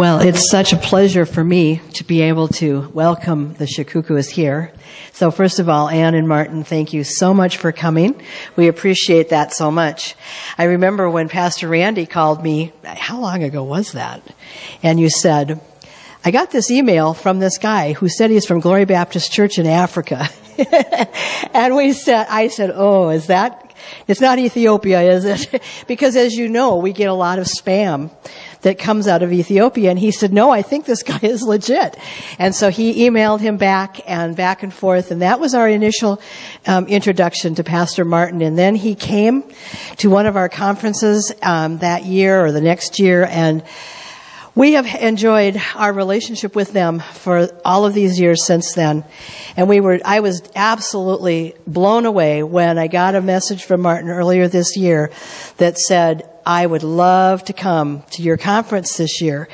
Well, it's such a pleasure for me to be able to welcome the Shikukus here. So first of all, Anne and Martin, thank you so much for coming. We appreciate that so much. I remember when Pastor Randy called me, how long ago was that? And you said, I got this email from this guy who said he's from Glory Baptist Church in Africa. and we said, I said, oh, is that it's not Ethiopia, is it? because as you know, we get a lot of spam that comes out of Ethiopia. And he said, no, I think this guy is legit. And so he emailed him back and back and forth. And that was our initial um, introduction to Pastor Martin. And then he came to one of our conferences um, that year or the next year and we have enjoyed our relationship with them for all of these years since then. And we were, I was absolutely blown away when I got a message from Martin earlier this year that said, I would love to come to your conference this year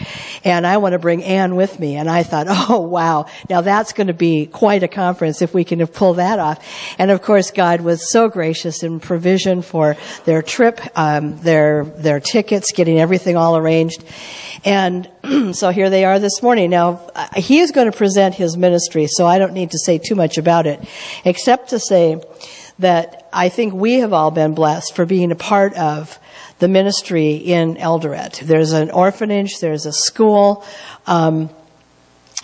and I want to bring Anne with me. And I thought, oh wow, now that's going to be quite a conference if we can pull that off. And of course, God was so gracious in provision for their trip, um, their, their tickets, getting everything all arranged. And so here they are this morning. Now, he is going to present his ministry, so I don't need to say too much about it, except to say that I think we have all been blessed for being a part of the ministry in Eldoret. There's an orphanage, there's a school, um,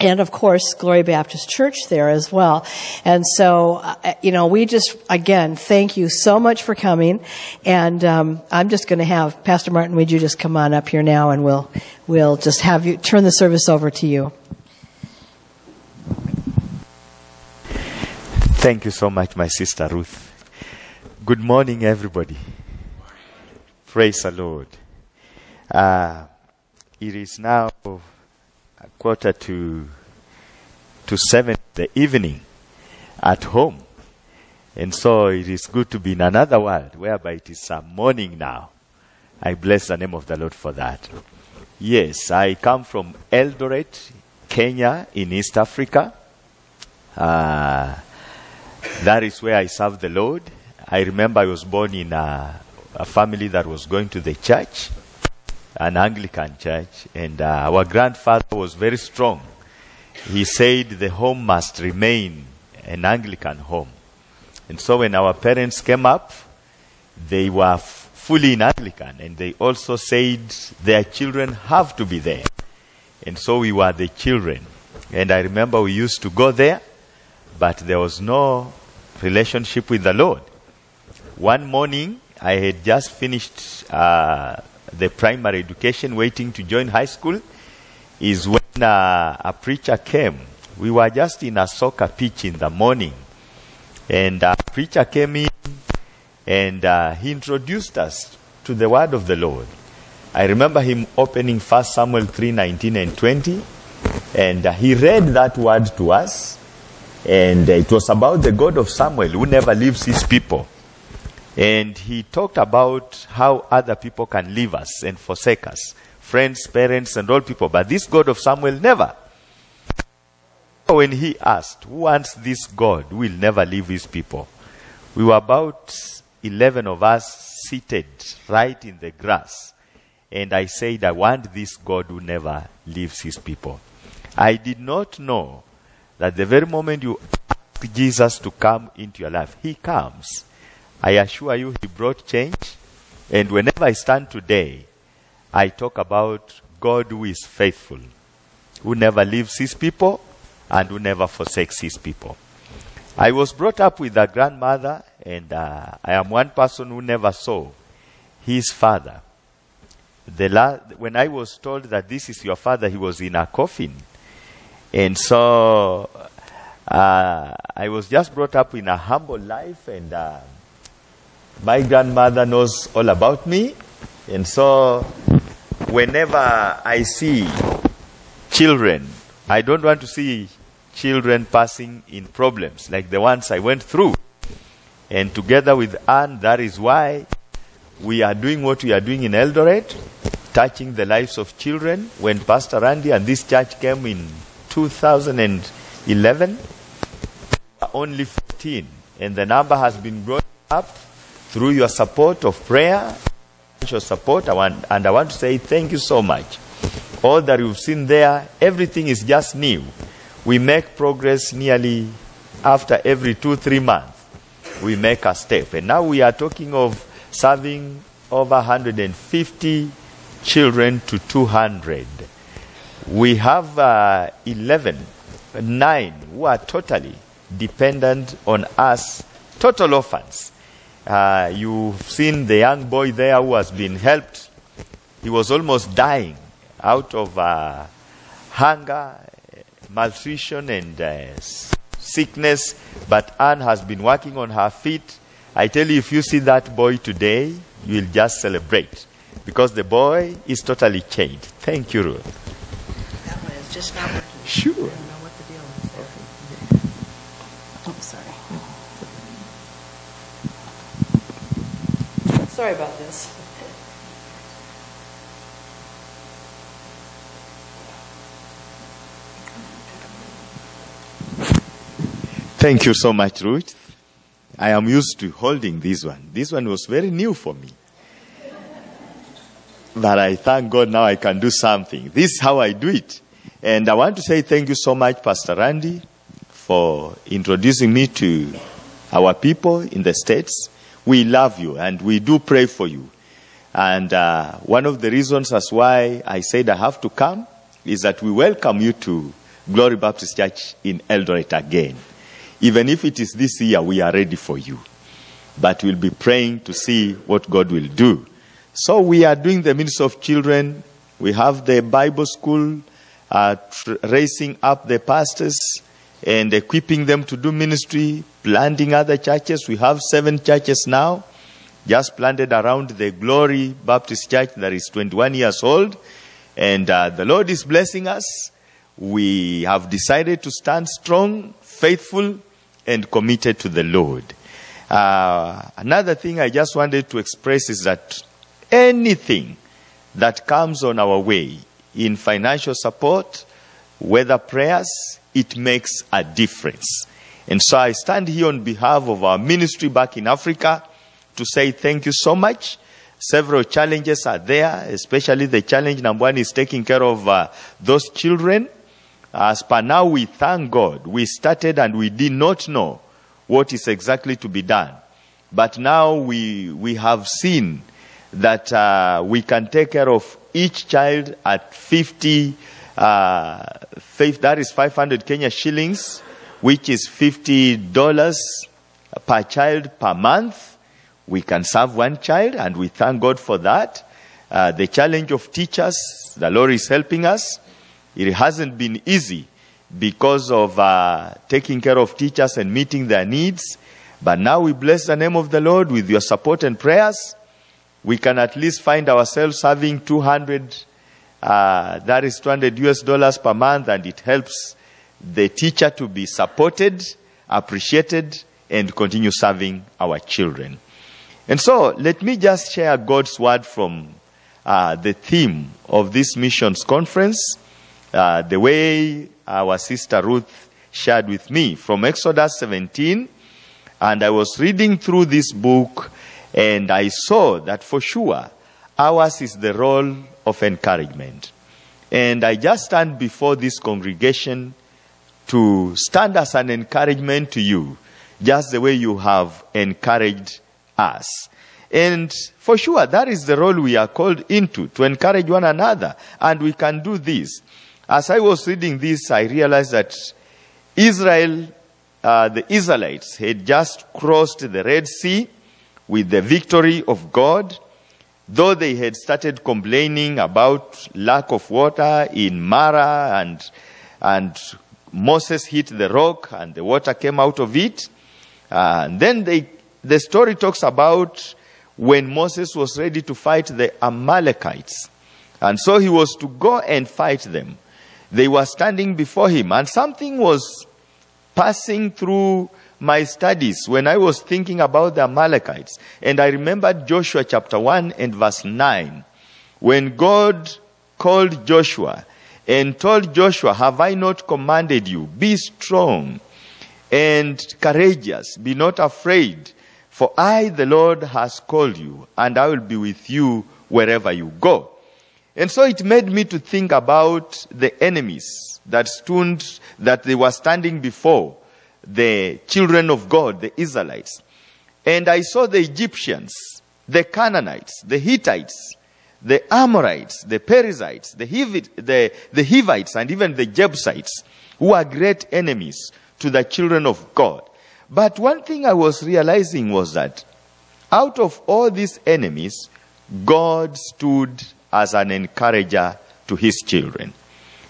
and of course, Glory Baptist Church there as well. And so, uh, you know, we just, again, thank you so much for coming. And um, I'm just going to have Pastor Martin. Would you just come on up here now, and we'll we'll just have you turn the service over to you. Thank you so much, my sister Ruth. Good morning, everybody. Praise the Lord. Uh, it is now a quarter to to seven the evening at home, and so it is good to be in another world whereby it is a morning now. I bless the name of the Lord for that. Yes, I come from Eldoret, Kenya, in East Africa. Uh, that is where I serve the Lord. I remember I was born in a a family that was going to the church, an Anglican church, and uh, our grandfather was very strong. He said the home must remain an Anglican home. And so when our parents came up, they were f- fully in Anglican, and they also said their children have to be there. And so we were the children. And I remember we used to go there, but there was no relationship with the Lord. One morning, I had just finished uh, the primary education, waiting to join high school, is when uh, a preacher came. We were just in a soccer pitch in the morning, and a preacher came in, and uh, he introduced us to the word of the Lord. I remember him opening 1 Samuel 3 19 and 20, and uh, he read that word to us, and it was about the God of Samuel who never leaves his people. And he talked about how other people can leave us and forsake us friends, parents, and all people. But this God of Samuel never. When he asked, Who wants this God who will never leave his people? We were about 11 of us seated right in the grass. And I said, I want this God who never leaves his people. I did not know that the very moment you ask Jesus to come into your life, he comes I assure you, He brought change. And whenever I stand today, I talk about God who is faithful, who never leaves His people, and who never forsakes His people. I was brought up with a grandmother, and uh, I am one person who never saw his father. The la- when I was told that this is your father, he was in a coffin. And so uh, I was just brought up in a humble life, and uh, my grandmother knows all about me. And so, whenever I see children, I don't want to see children passing in problems like the ones I went through. And together with Anne, that is why we are doing what we are doing in Eldoret, touching the lives of children. When Pastor Randy and this church came in 2011, only 15, and the number has been growing up through your support of prayer, your support, I want, and I want to say thank you so much. all that you've seen there, everything is just new. We make progress nearly after every two, three months. We make a step. And now we are talking of serving over 150 children to 200. We have uh, 11, 9 who are totally dependent on us, total orphans. Uh, you've seen the young boy there who has been helped. He was almost dying out of uh, hunger, malnutrition, and uh, sickness. But Anne has been working on her feet. I tell you, if you see that boy today, you will just celebrate because the boy is totally changed. Thank you, Ruth. That one is just not working. Sure. I don't know what the deal is there. Oh, sorry. About this. Thank you so much, Ruth. I am used to holding this one. This one was very new for me. But I thank God now I can do something. This is how I do it. And I want to say thank you so much, Pastor Randy, for introducing me to our people in the States. We love you and we do pray for you. And uh, one of the reasons as why I said I have to come is that we welcome you to Glory Baptist Church in Eldoret again. Even if it is this year, we are ready for you. But we'll be praying to see what God will do. So we are doing the ministry of children. We have the Bible school, uh, tr- raising up the pastors and equipping them to do ministry, planting other churches. We have seven churches now, just planted around the Glory Baptist Church that is 21 years old. And uh, the Lord is blessing us. We have decided to stand strong, faithful, and committed to the Lord. Uh, another thing I just wanted to express is that anything that comes on our way in financial support, whether prayers, it makes a difference. And so I stand here on behalf of our ministry back in Africa to say thank you so much. Several challenges are there, especially the challenge number one is taking care of uh, those children. As per now, we thank God. We started and we did not know what is exactly to be done. But now we, we have seen that uh, we can take care of each child at 50, uh, faith, that is 500 Kenya shillings, which is $50 per child per month. We can serve one child, and we thank God for that. Uh, the challenge of teachers, the Lord is helping us. It hasn't been easy because of uh, taking care of teachers and meeting their needs. But now we bless the name of the Lord with your support and prayers. We can at least find ourselves having 200, uh, that is 200 US dollars per month, and it helps the teacher to be supported, appreciated, and continue serving our children. And so, let me just share God's word from uh, the theme of this missions conference, uh, the way our sister Ruth shared with me from Exodus 17. And I was reading through this book and I saw that for sure ours is the role of encouragement. And I just stand before this congregation to stand as an encouragement to you, just the way you have encouraged us. And for sure, that is the role we are called into, to encourage one another. And we can do this. As I was reading this, I realized that Israel, uh, the Israelites, had just crossed the Red Sea with the victory of God. Though they had started complaining about lack of water in Marah and, and Moses hit the rock and the water came out of it. Uh, and then they, the story talks about when Moses was ready to fight the Amalekites. And so he was to go and fight them. They were standing before him, and something was passing through my studies when I was thinking about the Amalekites. And I remembered Joshua chapter 1 and verse 9, when God called Joshua and told Joshua, Have I not commanded you? Be strong and courageous, be not afraid, for I, the Lord, has called you, and I will be with you wherever you go. And so it made me to think about the enemies that stood, that they were standing before the children of God, the Israelites. And I saw the Egyptians, the Canaanites, the Hittites, the Amorites, the Perizzites, the, Hivit, the, the Hivites, and even the Jebusites, who are great enemies to the children of God. But one thing I was realizing was that out of all these enemies, God stood as an encourager to his children.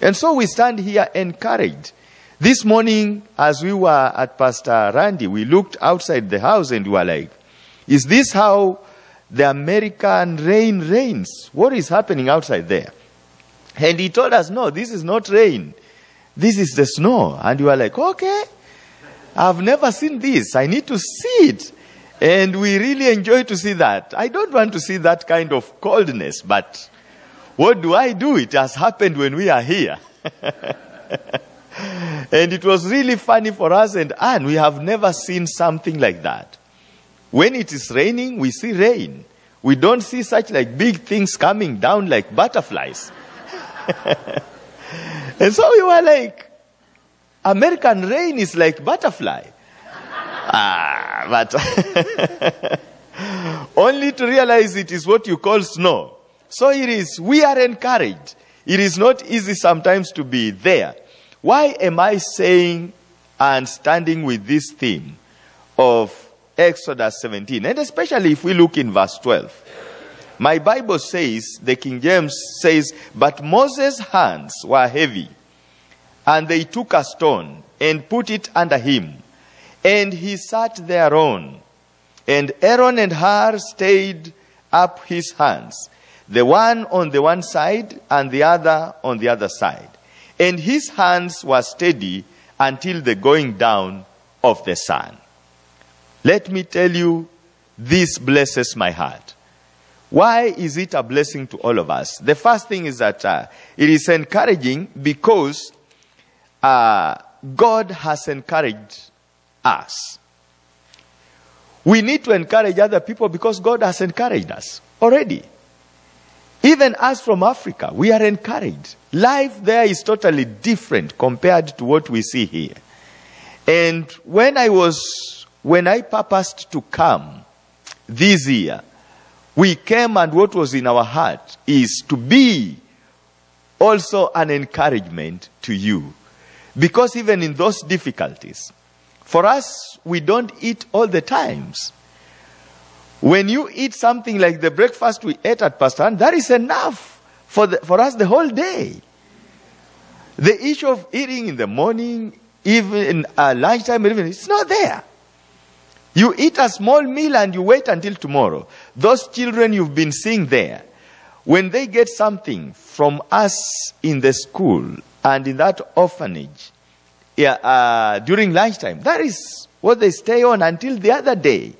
And so we stand here encouraged. This morning, as we were at Pastor Randy, we looked outside the house and we were like, is this how the American rain rains? What is happening outside there? And he told us, no, this is not rain. This is the snow. And we were like, okay, I've never seen this. I need to see it. And we really enjoy to see that. I don't want to see that kind of coldness, but what do I do? It has happened when we are here. and it was really funny for us and Anne. We have never seen something like that. When it is raining, we see rain. We don't see such like big things coming down like butterflies. and so we were like, American rain is like butterfly. ah, but only to realize it is what you call snow. So it is, we are encouraged. It is not easy sometimes to be there. Why am I saying and standing with this theme of Exodus 17? And especially if we look in verse 12. My Bible says, the King James says, but Moses' hands were heavy, and they took a stone and put it under him, and he sat thereon. And Aaron and Hur stayed up his hands, the one on the one side and the other on the other side. And his hands were steady until the going down of the sun. Let me tell you, this blesses my heart. Why is it a blessing to all of us? The first thing is that uh, it is encouraging because uh, God has encouraged us. We need to encourage other people because God has encouraged us already. Even us from Africa, we are encouraged. Life there is totally different compared to what we see here. And when I was, when I purposed to come this year, we came and what was in our heart is to be also an encouragement to you. Because even in those difficulties, for us, we don't eat all the times. When you eat something like the breakfast we ate at Pastor that is enough for, the, for us the whole day. The issue of eating in the morning, even uh, lunchtime, even it's not there. You eat a small meal and you wait until tomorrow. Those children you've been seeing there, when they get something from us in the school and in that orphanage yeah, uh, during lunchtime, that is what they stay on until the other day.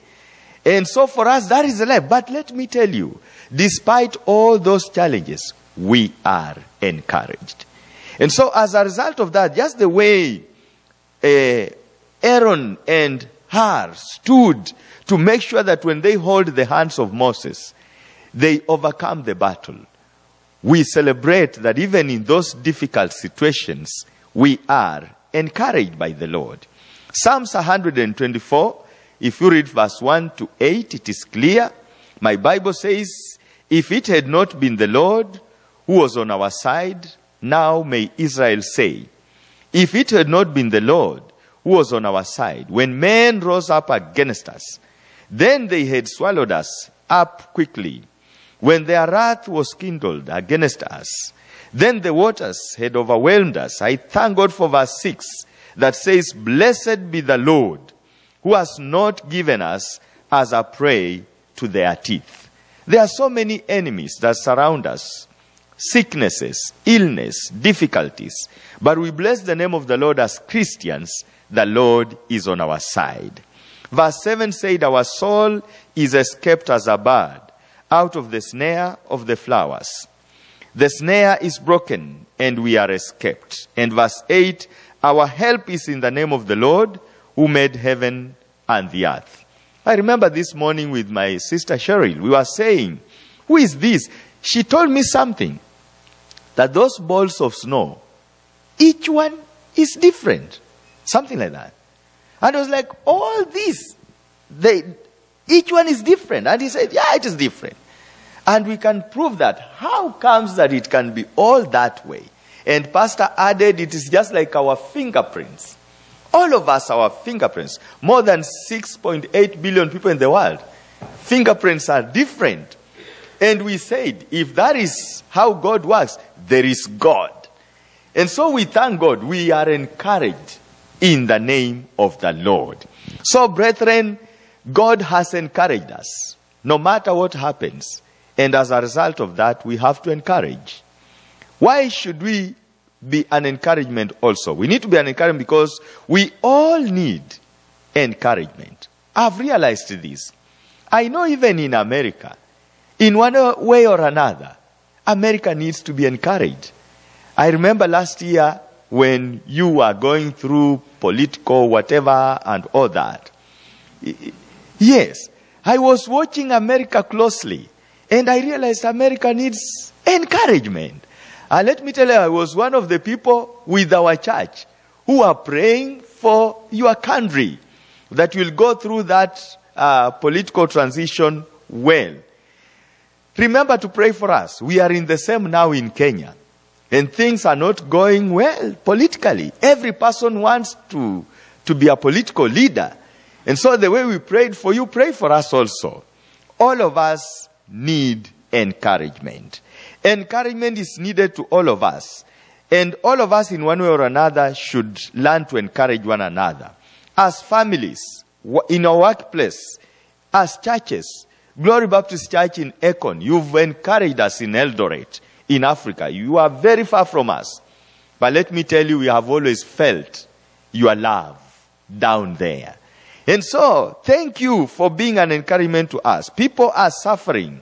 And so for us, that is the life. But let me tell you, despite all those challenges, we are encouraged. And so as a result of that, just the way uh, Aaron and Hur stood to make sure that when they hold the hands of Moses, they overcome the battle. We celebrate that even in those difficult situations, we are encouraged by the Lord. Psalms 124 if you read verse 1 to 8, it is clear. My Bible says, If it had not been the Lord who was on our side, now may Israel say, If it had not been the Lord who was on our side, when men rose up against us, then they had swallowed us up quickly. When their wrath was kindled against us, then the waters had overwhelmed us. I thank God for verse 6 that says, Blessed be the Lord who has not given us as a prey to their teeth. There are so many enemies that surround us sicknesses, illness, difficulties. But we bless the name of the Lord as Christians. The Lord is on our side. Verse 7 said, Our soul is escaped as a bird out of the snare of the flowers. The snare is broken and we are escaped. And verse 8, Our help is in the name of the Lord who made heaven and the earth. I remember this morning with my sister Cheryl, we were saying, Who is this? She told me something. That those balls of snow, each one is different. Something like that. And I was like, all these, they, each one is different. And he said, yeah, it is different. And we can prove that. How comes that it can be all that way? And Pastor added, it is just like our fingerprints. All of us, our fingerprints. More than 6.8 billion people in the world. Fingerprints are different. And we said, if that is how God works, there is God. And so we thank God. We are encouraged in the name of the Lord. So, brethren, God has encouraged us, no matter what happens. And as a result of that, we have to encourage. Why should we be an encouragement also? We need to be an encouragement because we all need encouragement. I've realized this. I know even in America, in one way or another, America needs to be encouraged. I remember last year when you were going through political whatever and all that. Yes, I was watching America closely and I realized America needs encouragement. And let me tell you, I was one of the people with our church who are praying for your country that will go through that uh, political transition well. Remember to pray for us. We are in the same now in Kenya. And things are not going well politically. Every person wants to, to be a political leader. And so the way we prayed for you, pray for us also. All of us need encouragement. Encouragement is needed to all of us. And all of us, in one way or another, should learn to encourage one another. As families, in our workplace, as churches, Glory Baptist Church in Aitkin, you've encouraged us in Eldoret, in Africa. You are very far from us. But let me tell you, we have always felt your love down there. And so, thank you for being an encouragement to us. People are suffering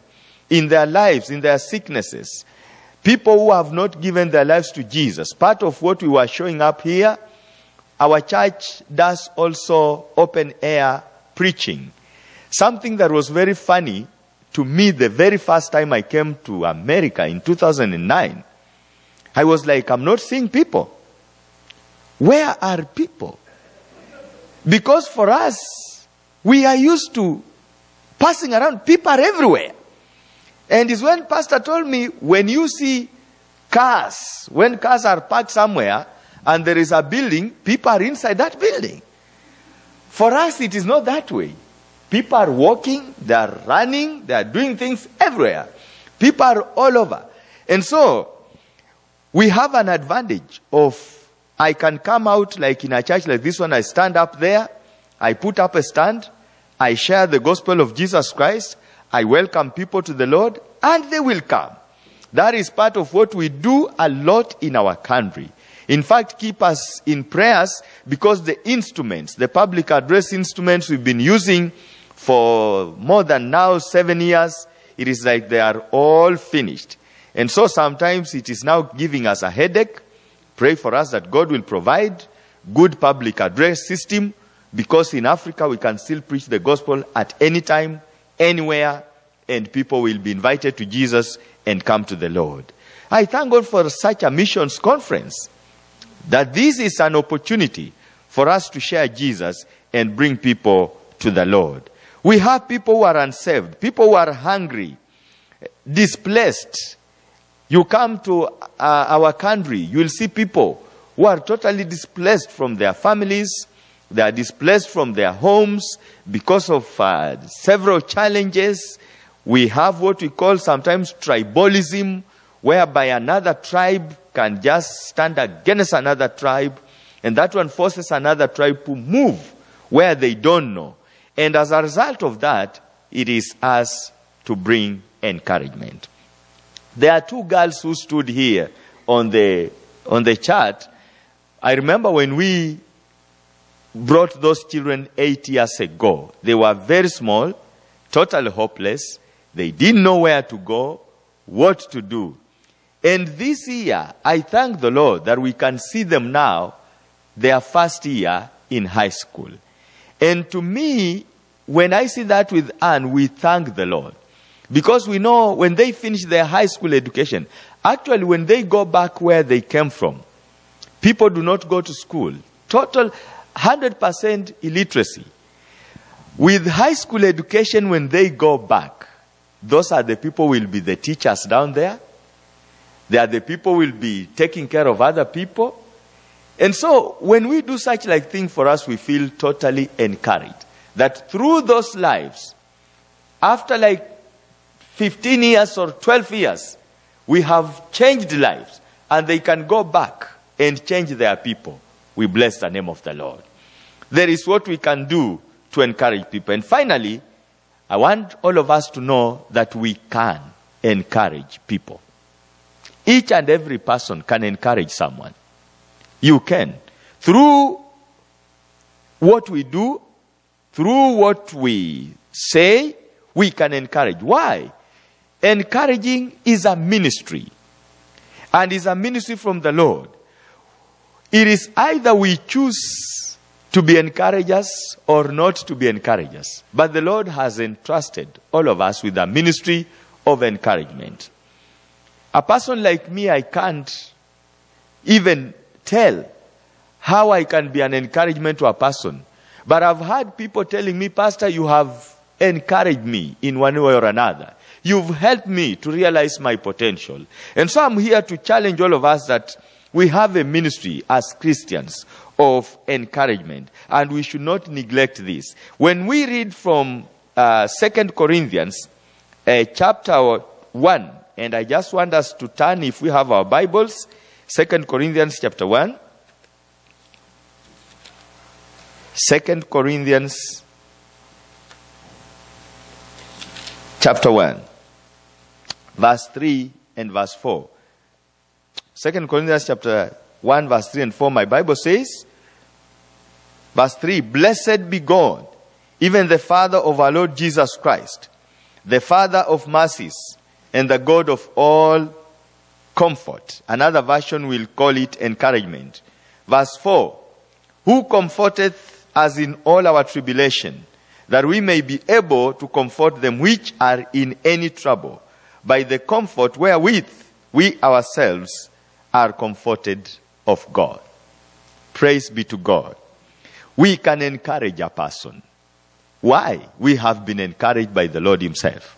in their lives, in their sicknesses. People who have not given their lives to Jesus. Part of what we were showing up here, our church does also open air preaching. Something that was very funny to me the very first time I came to America in 2009. I was like, I'm not seeing people. Where are people? Because for us, we are used to passing around. People are everywhere. And it's when Pastor told me, when you see cars, when cars are parked somewhere and there is a building, people are inside that building. For us, it is not that way. People are walking, they are running, they are doing things everywhere. People are all over. And so, we have an advantage of I can come out like in a church like this one, I stand up there, I put up a stand, I share the gospel of Jesus Christ, I welcome people to the Lord, and they will come. That is part of what we do a lot in our country. In fact, keep us in prayers because the instruments, the public address instruments we've been using for more than now seven years, it is like they are all finished. And so sometimes it is now giving us a headache Pray for us that God will provide good public address system because in Africa we can still preach the gospel at any time, anywhere, and people will be invited to Jesus and come to the Lord. I thank God for such a missions conference that this is an opportunity for us to share Jesus and bring people to the Lord. We have people who are unsaved, people who are hungry, displaced, you come to uh, our country, you will see people who are totally displaced from their families, they are displaced from their homes because of uh, several challenges. We have what we call sometimes tribalism, whereby another tribe can just stand against another tribe, and that one forces another tribe to move where they don't know. And as a result of that, it is us to bring encouragement. There are two girls who stood here on the, on the chart. I remember when we brought those children eight years ago. They were very small, totally hopeless. They didn't know where to go, what to do. And this year, I thank the Lord that we can see them now, their first year in high school. And to me, when I see that with Anne, we thank the Lord. Because we know when they finish their high school education, Actually, when they go back where they came from, people do not go to school. Total 100% illiteracy. With high school education, when they go back, those are the people will be the teachers down there. They are the people will be taking care of other people. And so when we do such like thing for us, we feel totally encouraged that through those lives, after like 15 years or 12 years, we have changed lives and they can go back and change their people. We bless the name of the Lord. There is what we can do to encourage people. And finally, I want all of us to know that we can encourage people. Each and every person can encourage someone. You can. Through what we do, through what we say, we can encourage. Why? Encouraging is a ministry. And is a ministry from the Lord. It is either we choose to be encouragers or not to be encouragers. But the Lord has entrusted all of us with a ministry of encouragement. A person like me, I can't even tell how I can be an encouragement to a person. But I've had people telling me, Pastor, you have encouraged me in one way or another. You've helped me to realize my potential. And so I'm here to challenge all of us that we have a ministry as Christians of encouragement, and we should not neglect this. When we read from uh, 2 Corinthians uh, chapter 1, and I just want us to turn, if we have our Bibles, 2 Corinthians chapter 1. 2 Corinthians chapter 1, verse 3 and verse 4. Second Corinthians chapter 1, verse 3 and 4, my Bible says, verse 3 Blessed be God, even the Father of our Lord Jesus Christ, the Father of mercies, and the God of all comfort. Another version will call it encouragement. Verse 4 Who comforteth us in all our tribulation, that we may be able to comfort them which are in any trouble, by the comfort wherewith we ourselves are comforted of God. Praise be to God. We can encourage a person. Why? We have been encouraged by the Lord Himself.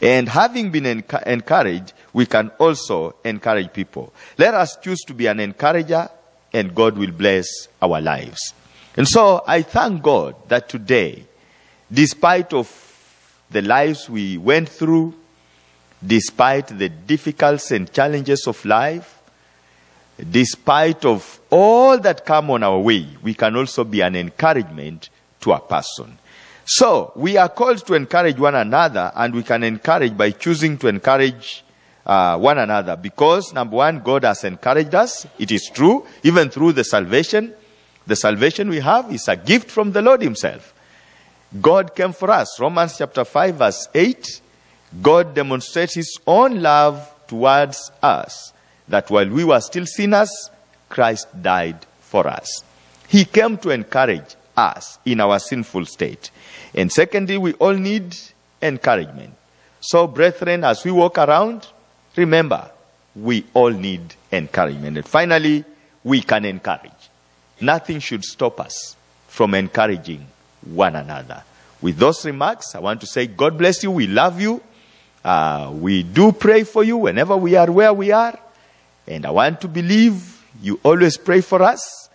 And having been enc- encouraged, we can also encourage people. Let us choose to be an encourager, and God will bless our lives. And so I thank God that today, despite of the lives we went through, despite the difficulties and challenges of life, despite of all that come on our way, we can also be an encouragement to a person. So we are called to encourage one another, and we can encourage by choosing to encourage uh, one another. Because number one, God has encouraged us. It is true, even through the salvation. The salvation we have is a gift from the Lord Himself. God came for us. Romans chapter 5, verse 8. God demonstrates His own love towards us, that while we were still sinners, Christ died for us. He came to encourage us in our sinful state. And secondly, we all need encouragement. So, brethren, as we walk around, remember, we all need encouragement. And finally, we can encourage. Nothing should stop us from encouraging one another. With those remarks, I want to say, God bless you. We love you. Uh, we do pray for you whenever we are where we are. And I want to believe you always pray for us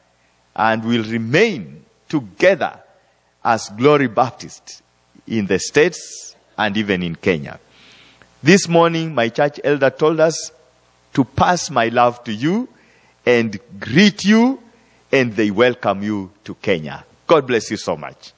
and will remain together as Glory Baptist in the States and even in Kenya. This morning, my church elder told us to pass my love to you and greet you, and they welcome you to Kenya. God bless you so much.